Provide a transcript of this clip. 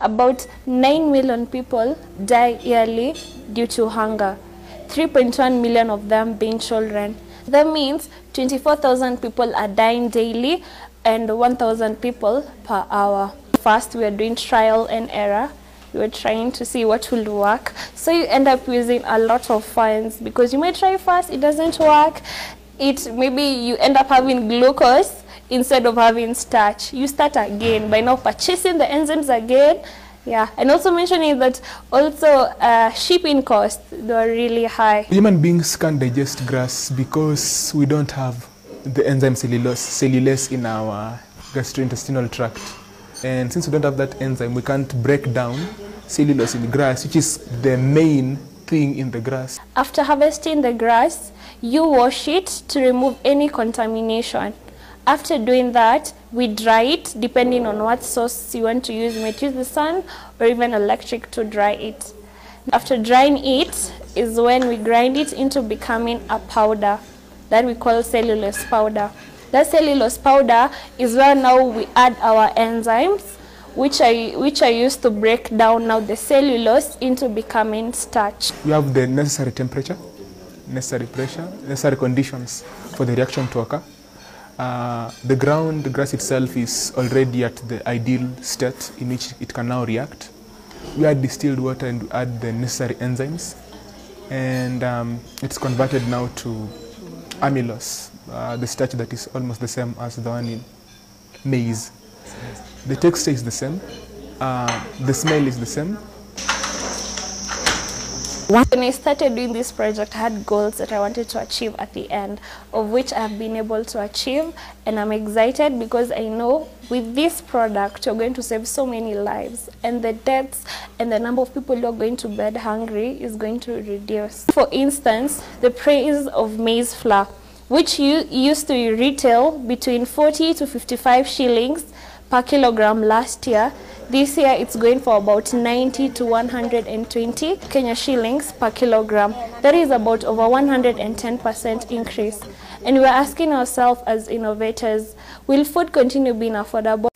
About 9 million people die yearly due to hunger, 3.1 million of them being children. That means 24,000 people are dying daily and 1,000 people per hour. First, we are doing trial and error. We are trying to see what will work. So you end up using a lot of funds because you might try first, it doesn't work. It maybe you end up having glucose instead of having starch. You start again by now purchasing the enzymes again. Yeah, and also mentioning that also uh, shipping costs they are really high. Human beings can't digest grass because we don't have the enzyme cellulose, cellulase in our gastrointestinal tract. And since we don't have that enzyme, we can't break down cellulose in grass, which is the main thing in the grass. After harvesting the grass, you wash it to remove any contamination. After doing that, we dry it depending on what source you want to use. You might use the sun or even electric to dry it. After drying it is when we grind it into becoming a powder that we call cellulose powder. That cellulose powder is where now we add our enzymes which are, which are used to break down now the cellulose into becoming starch. We have the necessary temperature, necessary pressure, necessary conditions for the reaction to occur. Uh, the ground, the grass itself is already at the ideal state in which it can now react. We add distilled water and add the necessary enzymes and um, it's converted now to amylose, uh, the starch that is almost the same as the one in maize. The texture is the same, uh, the smell is the same, When I started doing this project, I had goals that I wanted to achieve at the end, of which I have been able to achieve, and I'm excited because I know with this product, you're going to save so many lives, and the deaths and the number of people who are going to bed hungry is going to reduce. For instance, the price of maize flour, which used to retail between 40 to 55 shillings per kilogram last year, this year it's going for about 90 to 120 Kenya shillings per kilogram. That is about over 110% increase. And we're asking ourselves as innovators, will food continue being affordable?